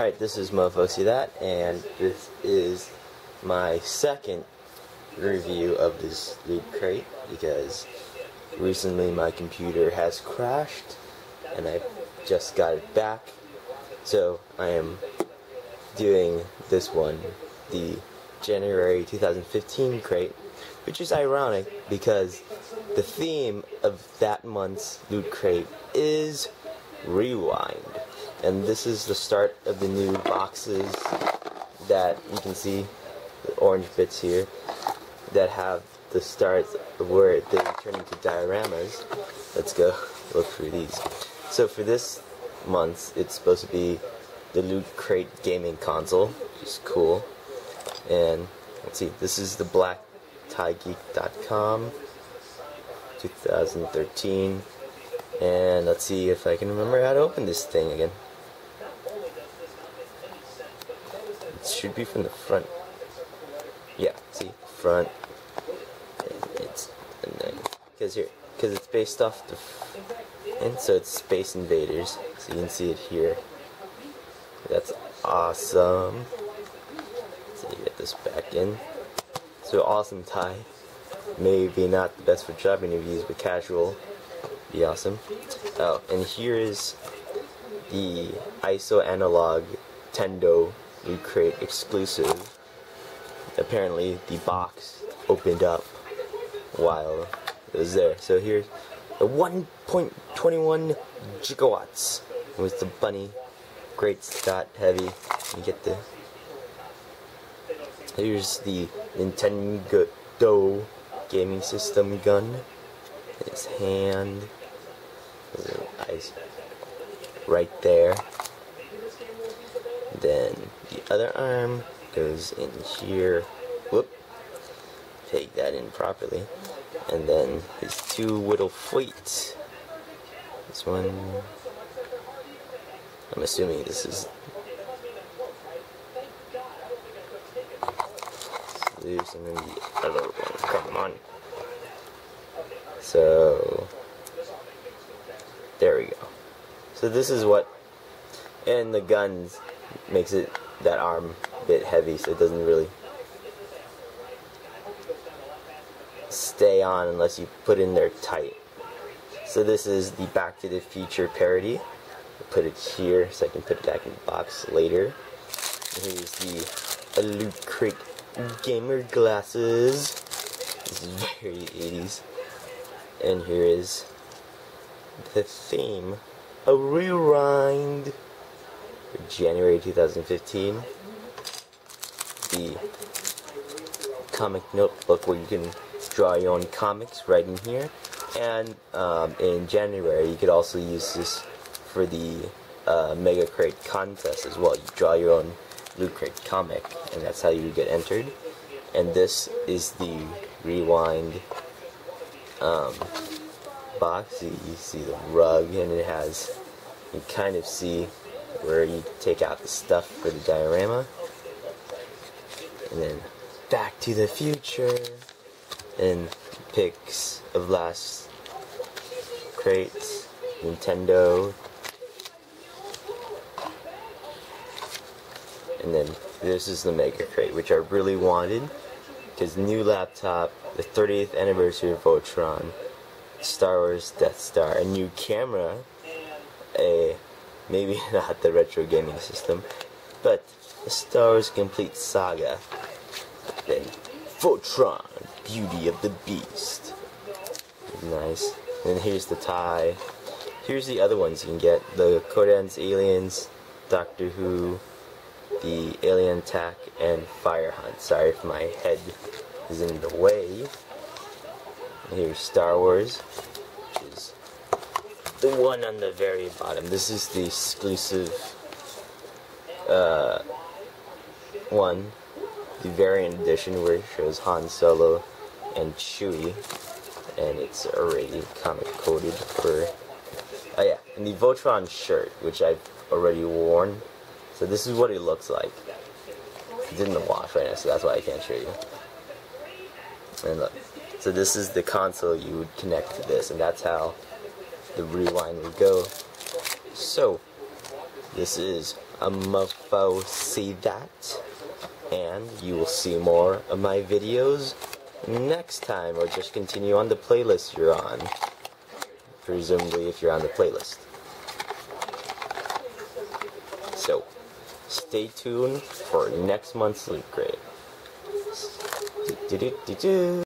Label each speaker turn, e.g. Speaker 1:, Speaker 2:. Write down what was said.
Speaker 1: Alright, this is Mofo See That, and this is my second review of this loot crate because recently my computer has crashed and I just got it back. So I am doing this one, the January 2015 crate, which is ironic because the theme of that month's loot crate is rewind. And this is the start of the new boxes that you can see, the orange bits here, that have the start where they turn into dioramas. Let's go look through these. So for this month, it's supposed to be the Loot Crate gaming console, which is cool. And let's see, this is the BlackTieGeek.com 2013. And let's see if I can remember how to open this thing again. It should be from the front. Yeah, see, front. And it's and then because here because it's based off the and so it's Space Invaders. So you can see it here. That's awesome. So you get this back in. So awesome tie. Maybe not the best for job interviews, but casual. Be awesome. Oh, and here is the ISO analog Tendo Loot Crate exclusive. Apparently, the box opened up while it was there. So here's the 1.21 gigawatts with the bunny. Great Scott heavy. You get the. Here's the Nintendo gaming system gun. His hand. Eyes right there. Then the other arm goes in here. Whoop. Take that in properly. And then his two little feet. This one. I'm assuming this is loose and then the other one. Come on. So there we go. So this is what and the guns makes it that arm a bit heavy so it doesn't really stay on unless you put in there tight. So this is the Back to the Future parody. I'll put it here so I can put it back in the box later. Here's the Loot Crate gamer glasses. This is very 80s. And here is the theme, a rewind for January 2015. The comic notebook where you can draw your own comics right in here. And um, in January, you could also use this for the uh, Mega Crate contest as well. You draw your own Loot Crate comic, and that's how you get entered. And this is the Rewind um, box. You, you see the rug, and it has, you kind of see where you take out the stuff for the diorama. And then Back to the Future, and pics of last crates, Nintendo, and then this is the Mega Crate, which I really wanted, because new laptop, the 30th anniversary of Voltron, Star Wars Death Star, a new camera, a maybe not the retro gaming system, but the Star Wars Complete Saga, then Voltron, Beauty of the Beast. Nice. And here's the tie. Here's the other ones you can get. The Codan's Aliens, Doctor Who, the Alien Attack, and Fire Hunt. Sorry if my head is in the way. Here's Star Wars, which is the one on the very bottom. This is the exclusive uh, one the variant edition where it shows Han Solo and Chewie, and it's already comic coded for. Oh yeah, and the Voltron shirt, which I've already worn. So this is what it looks like. It's in the wash right now, so that's why I can't show you. And look, so this is the console you would connect to this, and that's how the rewind would go. So, This is a mofo see that, and you will see more of my videos next time, or just continue on the playlist you're on. Presumably, if you're on the playlist. So, stay tuned for next month's Loot Crate. Do-do-do-do-do.